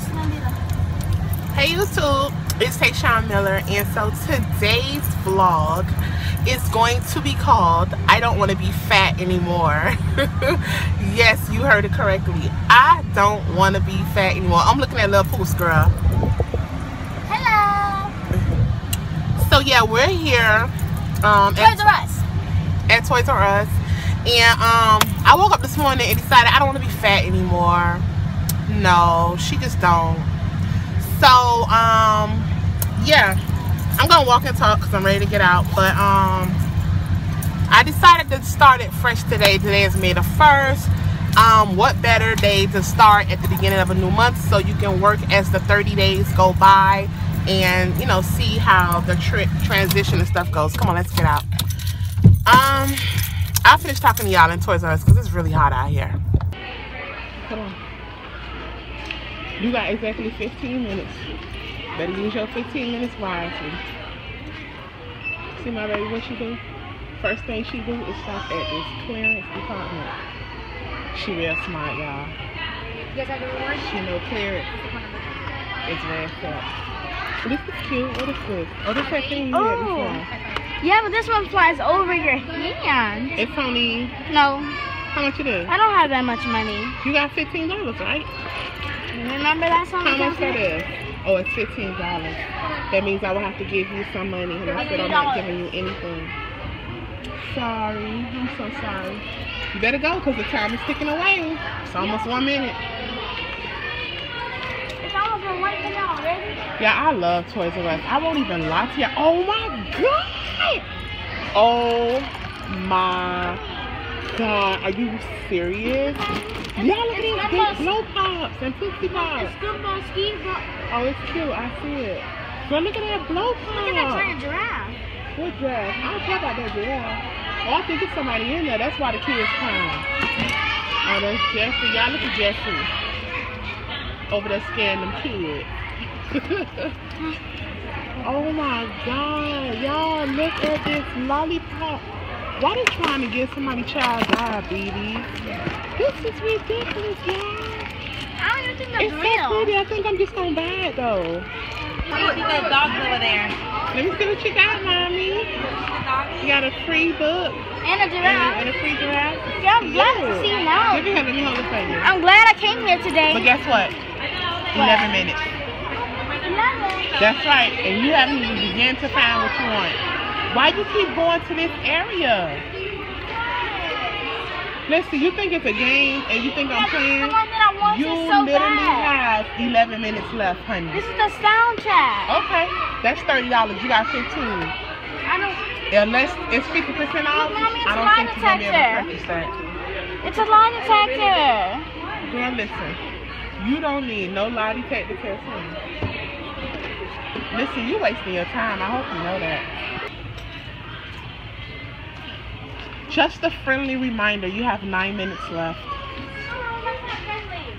Hey YouTube, it's Taeshon Miller and so today's vlog is going to be called I don't want to be fat anymore. yes, you heard it correctly. I don't want to be fat anymore. I'm looking at little Poos girl. Hello. So yeah, we're here um, Toys R Us. at Toys R Us and um, I woke up this morning and decided I don't want to be fat anymore. No, she just don't. So, um, yeah, I'm gonna walk and talk because I'm ready to get out. But um, I decided to start it fresh today. Today is May the first. Um, what better day to start at the beginning of a new month so you can work as the 30 days go by and you know see how the trip transition and stuff goes. Come on, let's get out. Um. I'll finish talking to y'all in Toys R Us because it's really hot out here. Come on. You got exactly 15 minutes. Better use your 15 minutes wisely. See my baby, what she do? First thing she do is stop at this clearance department. She real smart, y'all. You guys have the reward? She know clearance. It's red up. This is cute. What is this? Oh, this that thing you had Oh. before. Yeah, but this one flies over your hand. It's only, No, how much it is? I don't have that much money. You got $15, right? Remember that song? How much that is? Oh, it's fifteen dollars. That means I will have to give you some money, and I said I'm not giving you anything. Sorry, I'm so sorry. You better go because the time is ticking away. It's almost one minute. It's almost been one minute already. Yeah, I love Toys R Us. I won't even lie to you. Oh my god! Oh my god! Are you serious? Y'all look at these big blow pops and tootsie pops. It's Ski Oh, it's cute. I see it. Girl, look at that blow pop. Look at that giant giraffe. What giraffe? I don't care about that giraffe. Oh, I think it's somebody in there. That's why the kids crying. Oh, that's Jeffrey. Y'all look at Jeffrey. Over there scaring them kids. oh my god. Y'all look at this lollipop. Why they trying to get somebody child diabetes? This is ridiculous, y'all. I don't even think that's It's so real. pretty. I think I'm just gonna buy it though. You see those dogs over there? Let me see what you got, mommy. You got a free book And a giraffe. and a free giraffe. Yeah, I'm glad to see you now. Me let me hold it for you. I'm glad I came here today. But guess what? 11 minutes. Eleven. That's right. And you haven't even begun to find what you want. Why you keep going to this area? Listen, you think it's a game and you think I'm playing? one that I wanted You so literally bad. have 11 minutes left, honey. This is the soundtrack. Okay, that's $30. You got 15. I don't. Unless it's 50% off, Mommy, it's I a don't think you're going to be able to purchase that. It's a lie detector. Girl, listen. You don't need no lie detector test. Listen, you wasting your time. I hope you know that. Just a friendly reminder, you have nine minutes left.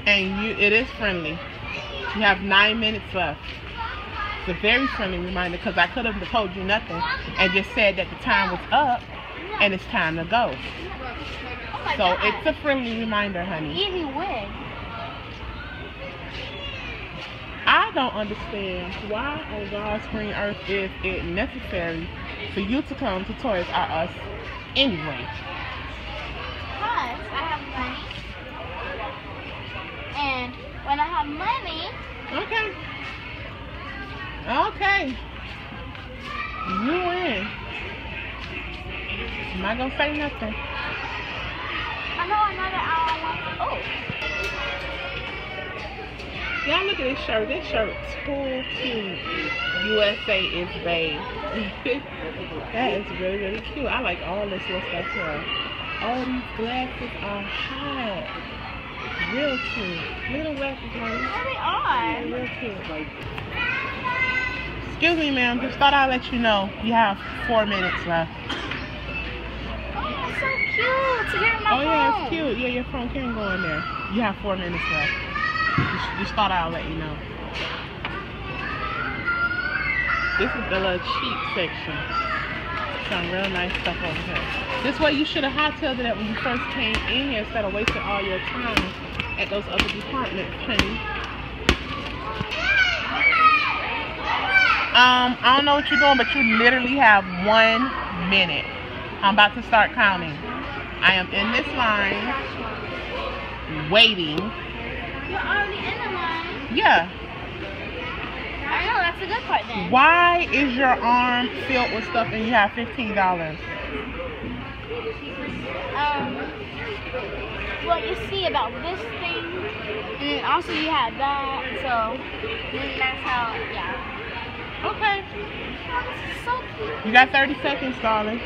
And you it is friendly. You have nine minutes left. It's a very friendly reminder because I could have told you nothing and just said that the time was up and it's time to go. So it's a friendly reminder, honey. I don't understand why on God's green earth is it necessary for you to come to Toys R Us anyway. Plus, I have money. And when I have money, Okay. Okay. You win. I'm not gonna say nothing. I know another hour. Oh, Y'all look at this shirt. This shirt too cute. USA is babe. that is really, really cute. I like all this little stuff here. All these glasses are hot. Real cute. Little glasses, honey. there they are. Real cute. Excuse me, ma'am. Just thought I'd let you know you have four minutes left. Oh, that's so cute. To get in my Oh yeah, it's cute. Yeah, your phone can go in there. You have four minutes left. Just, thought I'd let you know. This is the little cheap section. Some real nice stuff over here. This way you should have hightailed it when you first came in here instead of wasting all your time at those other departments, honey. Um, I don't know what you're doing, but you literally have one minute. I'm about to start counting. I am in this line, waiting. You're already in the line. Yeah. I know, that's the good part then. Why is your arm filled with stuff and you have fifteen dollars? Um, well, you see about this thing, and then also you have that, so then that's how, yeah. Okay. So cute. You got 30 seconds, darling.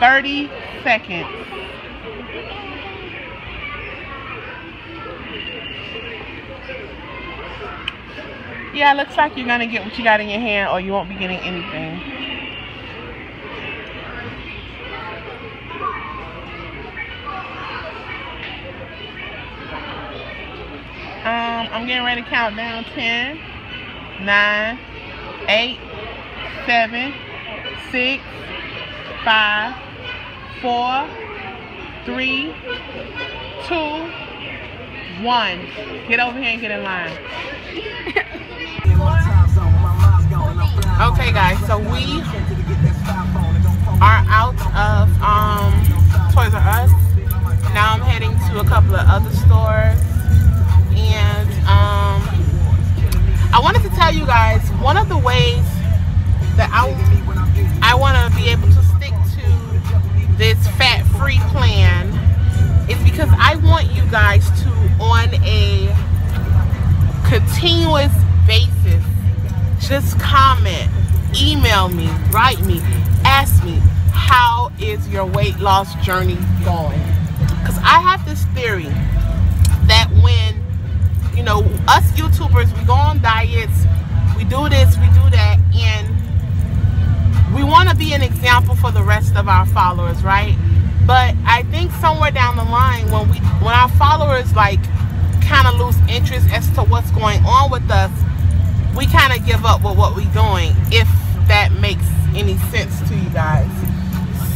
30 seconds. Yeah, looks like you're gonna get what you got in your hand or you won't be getting anything. Um, I'm getting ready to count down 10, 9, 8, 7, 6, 5, 4, 3, 2, 1. Get over here and get in line. Okay guys, so we are out of um, Toys R Us. Now I'm heading to a couple of other stores. And um, I wanted to tell you guys one of the ways that I, I want to be able to stick to this fat-free plan is because I want you guys to, on a continuous just comment, email me, write me, ask me, how is your weight loss journey going? Because I have this theory that when, you know, us YouTubers, we go on diets, we do this, we do that, and we want to be an example for the rest of our followers, right? But I think somewhere down the line, when we, when our followers like kind of lose interest as to what's going on with us, give up with what we're doing, if that makes any sense to you guys.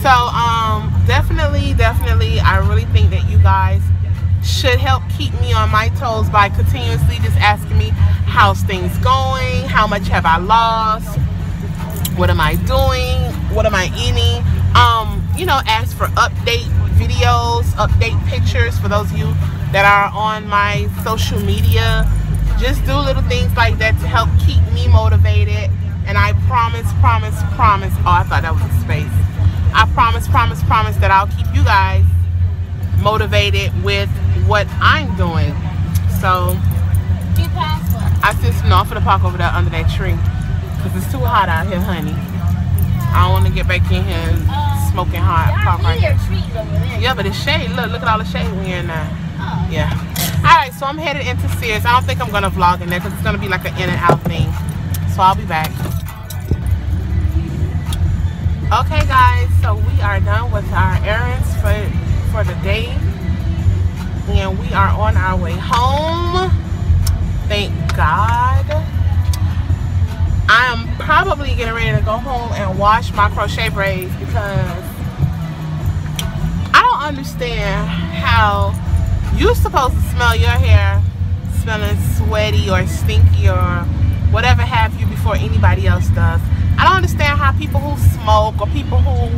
So, um, definitely, definitely, I really think that you guys should help keep me on my toes by continuously just asking me how's things going, how much have I lost, what am I doing, what am I eating. Um, you know, ask for update videos, update pictures for those of you that are on my social media. Just do little things like that to help keep me motivated. And I promise, promise, promise. Oh, I thought that was a space. I promise, promise, promise that I'll keep you guys motivated with what I'm doing. So I sit no, I'm finna park over there under that tree. Cause it's too hot out here, honey. I don't wanna get back in here and Uh, smoking hot. Park Y'all right trees over there. Yeah, but it's shade. Look, look at all the shade we're in now. Oh. Yeah. Alright, so I'm headed into Sears. I don't think I'm gonna vlog in there because it's gonna be like an in and out thing. So I'll be back. Okay guys, so we are done with our errands for for the day. And we are on our way home. Thank God. I am probably getting ready to go home and wash my crochet braids because I don't understand how you're supposed to smell your hair smelling sweaty or stinky or whatever have you before anybody else does. I don't understand how people who smoke or people who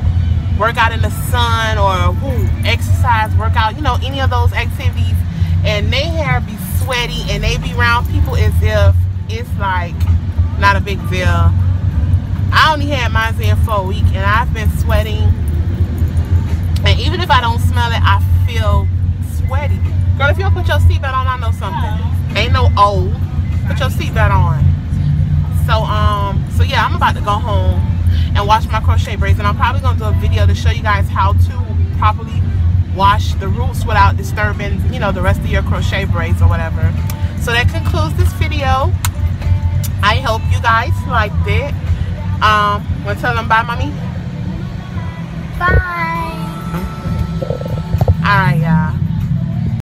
work out in the sun or who exercise, work out, you know, any of those activities and they hair be sweaty and they be around people as if it's like not a big deal. I only had mine in for a week and I've been sweating. And even if I don't smell it, I feel sweaty. Girl, if you don't put your seatbelt on, I know something. Ain't no old. Put your seatbelt on. So, um, so yeah, I'm about to go home and wash my crochet braids. And I'm probably going to do a video to show you guys how to properly wash the roots without disturbing, you know, the rest of your crochet braids or whatever. So that concludes this video. I hope you guys liked it. Um, want to tell them bye, mommy? Bye.